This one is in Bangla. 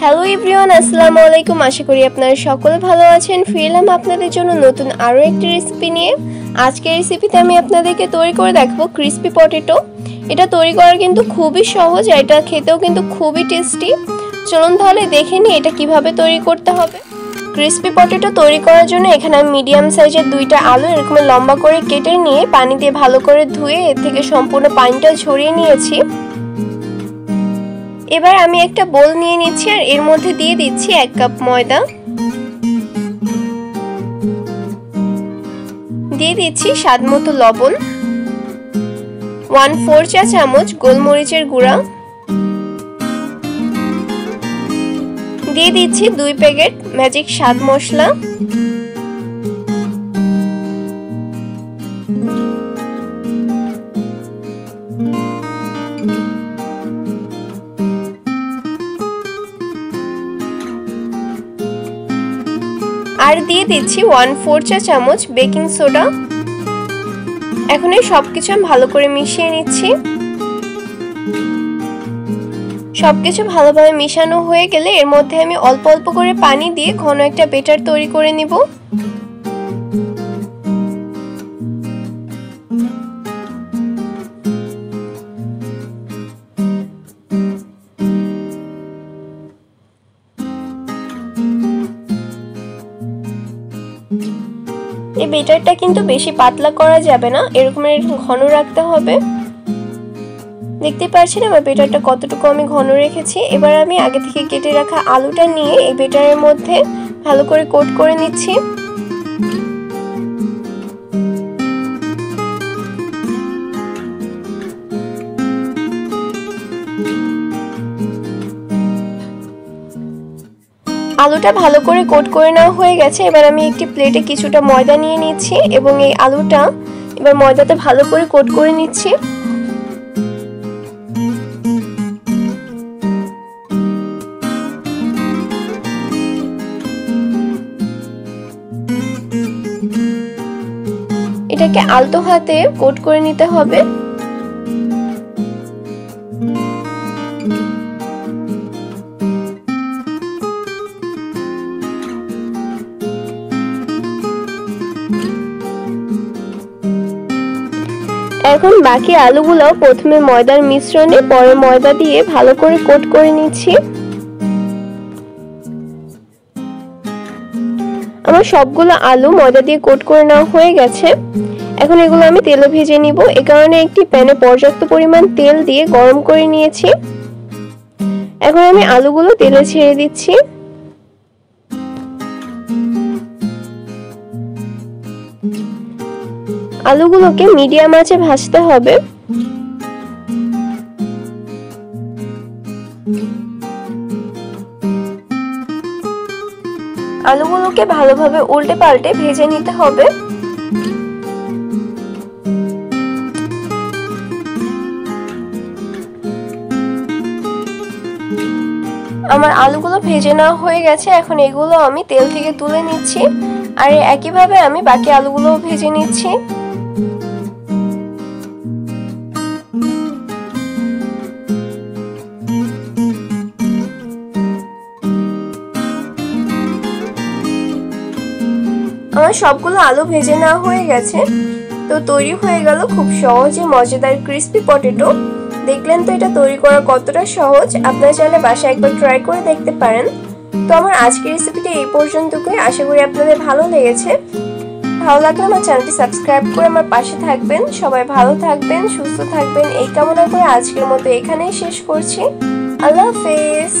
হ্যালো এভরিওয়ান আসসালামু আলাইকুম আশা করি আপনারা সকলে ভালো আছেন। ফিরলাম আপনাদের জন্য নতুন আরও একটি রেসিপি নিয়ে। আজকের রেসিপিতে আমি আপনাদেরকে তৈরি করে দেখাবো ক্রিস্পি পটেটো এটা তৈরি করা কিন্তু খুবই সহজ, আর এটা খেতেও কিন্তু খুবই টেস্টি চলুন তাহলে দেখে নিই এটা কীভাবে তৈরি করতে হবে। ক্রিস্পি পটেটো তৈরি করার জন্য এখানে আমি মিডিয়াম সাইজের দুইটা আলু এরকম লম্বা করে কেটে নিয়ে পানি দিয়ে ভালো করে ধুয়ে এর থেকে সম্পূর্ণ পানিটা ঝরিয়ে নিয়েছি। এবার আমি একটা বোল নিয়ে নিচ্ছি আর এর মধ্যে দিয়ে দিচ্ছি এক কাপ ময়দা। দিয়ে দিচ্ছি স্বাদ মতো লবণ। ওয়ান ফোর চা চামচ গোলমরিচের গুঁড়া। দিয়ে দিচ্ছি দুই প্যাকেট ম্যাজিক স্বাদ মশলা। আর দিয়ে দিচ্ছি ওয়ান ফোর চা চামচ বেকিং সোডা এখন এই সব কিছু আমি ভালো করে মিশিয়ে নিচ্ছি। সব কিছু ভালোভাবে মিশানো হয়ে গেলে এর মধ্যে আমি অল্প অল্প করে পানি দিয়ে ঘন একটা বেটার তৈরি করে নিব। এই বেটারটা কিন্তু বেশি পাতলা করা যাবে না, এরকম ঘন রাখতে হবে। দেখতে পাচ্ছেন আমার বেটারটা কতটুকু আমি ঘন রেখেছি। এবার আমি আগে থেকে কেটে রাখা আলুটা নিয়ে এই বেটারের মধ্যে ভালো করে কোট করে নিচ্ছি। আলুটা ভালো করে কোট করে নেওয়া হয়ে গেছে। এবার আমি একটি প্লেটে কিছুটা ময়দা নিয়ে নিচ্ছি এবং এই আলুটা এবার ময়দাতে ভালো করে কোট করে নিচ্ছি। এটাকে আলতো হাতে কোট করে নিতে হবে। এখন বাকি আলুগুলো প্রথমে ময়দার মিশ্রণে, পরে ময়দা দিয়ে ভালো করে কোট করে নিচ্ছি। আমার সবগুলো আলু ময়দা দিয়ে কোট করে নেওয়া হয়ে গেছে। এখন এগুলো আমি তেলে ভেজে নিব। এ কারণে একটি প্যানে পর্যাপ্ত পরিমাণ তেল দিয়ে গরম করে নিয়েছি। এখন আমি আলুগুলো তেলে ছেড়ে দিচ্ছি। আলুগুলোকে মিডিয়াম আঁচে ভাজতে হবে। আলুগুলোকে ভালোভাবে উল্টে পাল্টে ভেজে নিতে হবে। আমার আলুগুলো ভেজে নেওয়া হয়ে গেছে, এখন এগুলো আমি তেল থেকে তুলে নিচ্ছি। আর একইভাবে আমি বাকি আলুগুলো ভেজে নিচ্ছি। আমার সবগুলো আলু ভেজে নেওয়া হয়ে গেছে। তো তৈরি হয়ে গেল খুব সহজে মজাদার ক্রিস্পি পটেটো দেখলেন তো এটা তৈরি করা কতটা সহজ। আপনারা চাইলে বাসায় একবার ট্রাই করে দেখতে পারেন। তো আমার আজকের রেসিপিটি এই পর্যন্তই। আশা করি আপনাদের ভালো লেগেছে। ভালো লাগলে আমার চ্যানেলটি সাবস্ক্রাইব করে আমার পাশে থাকবেন। সবাই ভালো থাকবেন, সুস্থ থাকবেন। এই কামনা করে আজকের মতো এখানেই শেষ করছি। আল্লাহ হাফেজ।